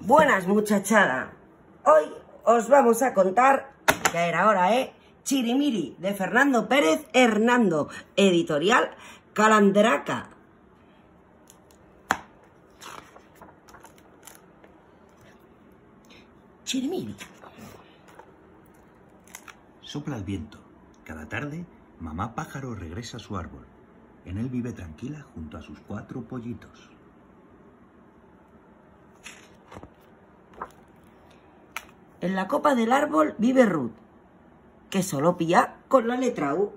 Buenas muchachada. Hoy os vamos a contar, ya era hora, ¿eh? Chirimiri de Fernando Pérez Hernando, editorial Calandraca. Chirimiri. Sopla el viento. Cada tarde, mamá pájaro regresa a su árbol. En él vive tranquila junto a sus cuatro pollitos. En la copa del árbol vive Ruth, que solo pilla con la letra U.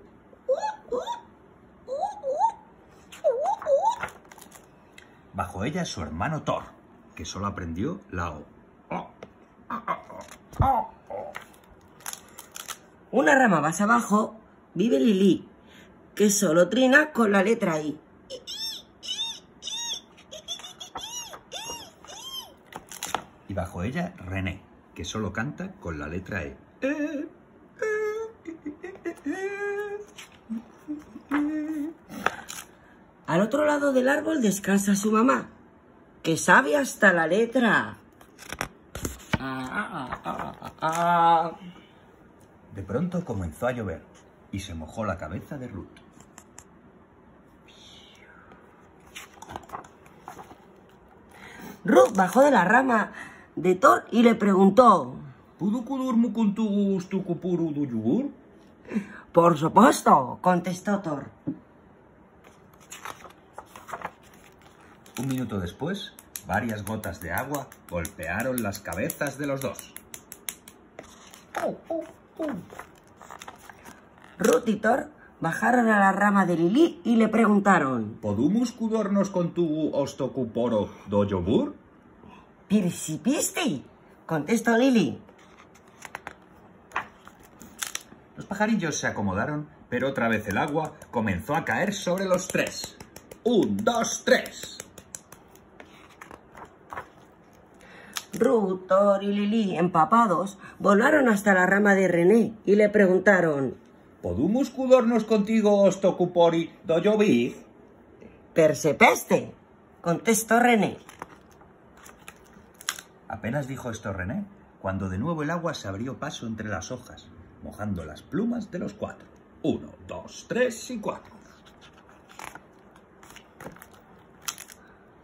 Bajo ella su hermano Thor, que solo aprendió la O. Una rama más abajo vive Lili, que solo trina con la letra I. Y bajo ella René, que solo canta con la letra E. Al otro lado del árbol descansa su mamá, que sabe hasta la letra. De pronto comenzó a llover y se mojó la cabeza de Ruth. Ruth bajó de la rama de Thor y le preguntó. ¿Puedo quedarme con tu gusto cupuru de yogur? Por supuesto, contestó Thor. Un minuto después, varias gotas de agua golpearon las cabezas de los dos. Ruth y Thor bajaron a la rama de Lili y le preguntaron. ¿Podemos quedarnos con tu ostocuporo do yogur? ¿Pirsipisti? contestó Lili. Los pajarillos se acomodaron, pero otra vez el agua comenzó a caer sobre los tres. ¡Un, dos, tres! Ruth, Thor y Lili, empapados, volaron hasta la rama de René y le preguntaron. ¿Podemos quedarnos contigo ostocupori do yogur? Persepeste, contestó René. Apenas dijo esto René, cuando de nuevo el agua se abrió paso entre las hojas, mojando las plumas de los cuatro. Uno, dos, tres y cuatro.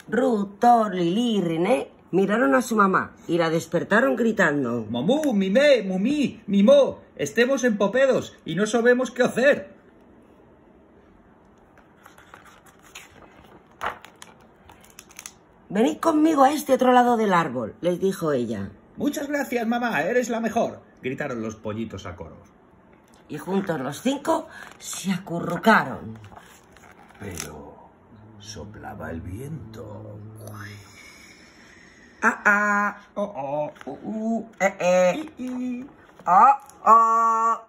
Ruth, Thor, Lili y René miraron a su mamá y la despertaron gritando. Mamú, mimé, mumí, mimó, estemos en popedos y no sabemos qué hacer. Venid conmigo a este otro lado del árbol, les dijo ella. Muchas gracias, mamá, eres la mejor, gritaron los pollitos a coro. Y juntos los cinco se acurrucaron. Pero soplaba el viento. Ah, ah, Oh, oh, uh, uh, eh, eh. i, i. Ah, ah.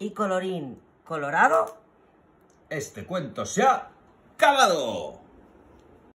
Y colorín colorado, Este cuento se ha acabado.